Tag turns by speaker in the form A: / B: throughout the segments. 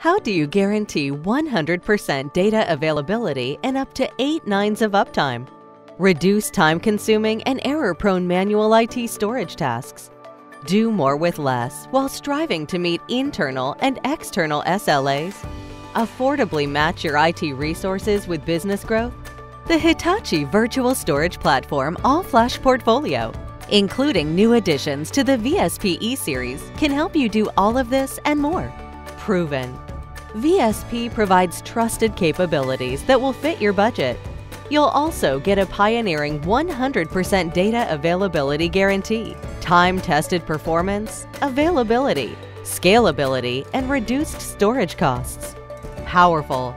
A: How do you guarantee 100% data availability and up to 8 nines of uptime? Reduce time-consuming and error-prone manual IT storage tasks. Do more with less while striving to meet internal and external SLAs. Affordably match your IT resources with business growth. The Hitachi Virtual Storage Platform All-Flash Portfolio, including new additions to the VSP E-Series, can help you do all of this and more. Proven. VSP provides trusted capabilities that will fit your budget. You'll also get a pioneering 100% data availability guarantee, time-tested performance, availability, scalability, and reduced storage costs. Powerful.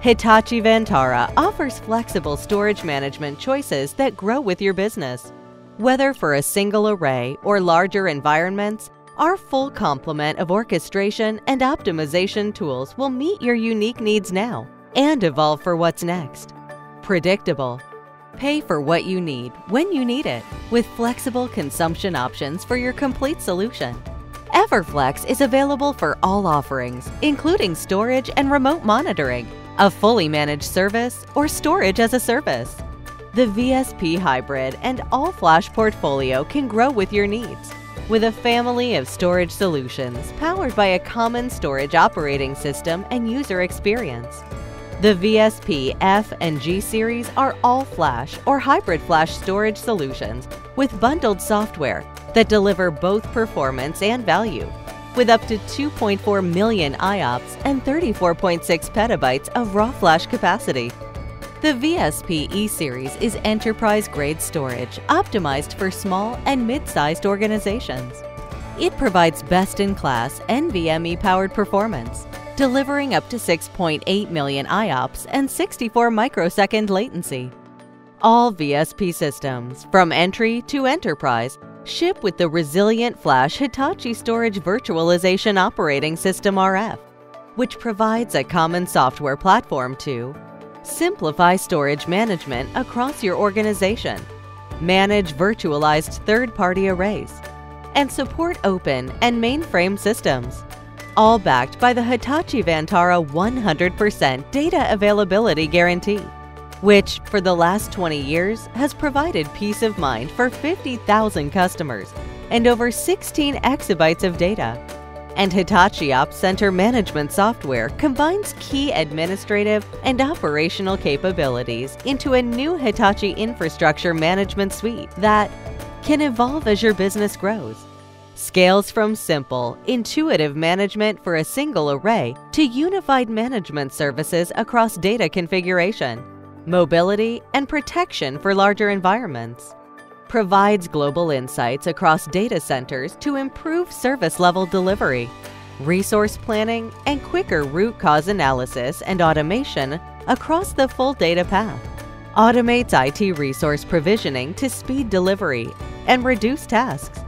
A: Hitachi Vantara offers flexible storage management choices that grow with your business. Whether for a single array or larger environments, our full complement of orchestration and optimization tools will meet your unique needs now and evolve for what's next. Predictable. Pay for what you need when you need it with flexible consumption options for your complete solution. Everflex is available for all offerings, including storage and remote monitoring, a fully managed service, or storage as a service. The VSP Hybrid and All Flash portfolio can grow with your needs with a family of storage solutions powered by a common storage operating system and user experience. The VSP F and G series are all flash or hybrid flash storage solutions with bundled software that deliver both performance and value. With up to 2.4 million IOPS and 34.6 petabytes of raw flash capacity, the VSP E-Series is enterprise-grade storage optimized for small and mid-sized organizations. It provides best-in-class NVMe-powered performance, delivering up to 6.8 million IOPS and 64 microsecond latency. All VSP systems, from entry to enterprise, ship with the resilient Flash Hitachi Storage Virtualization Operating System RF, which provides a common software platform to Simplify storage management across your organization. Manage virtualized third-party arrays. And support open and mainframe systems. All backed by the Hitachi Vantara 100% data availability guarantee, which for the last 20 years has provided peace of mind for 50,000 customers and over 16 exabytes of data and Hitachi Ops Center management software combines key administrative and operational capabilities into a new Hitachi infrastructure management suite that can evolve as your business grows. Scales from simple, intuitive management for a single array to unified management services across data configuration, mobility, and protection for larger environments provides global insights across data centers to improve service level delivery, resource planning, and quicker root cause analysis and automation across the full data path. Automates IT resource provisioning to speed delivery and reduce tasks,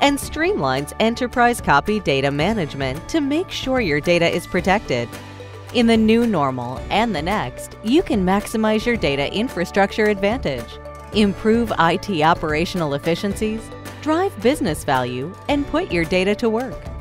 A: and streamlines enterprise copy data management to make sure your data is protected. In the new normal and the next, you can maximize your data infrastructure advantage improve IT operational efficiencies, drive business value, and put your data to work.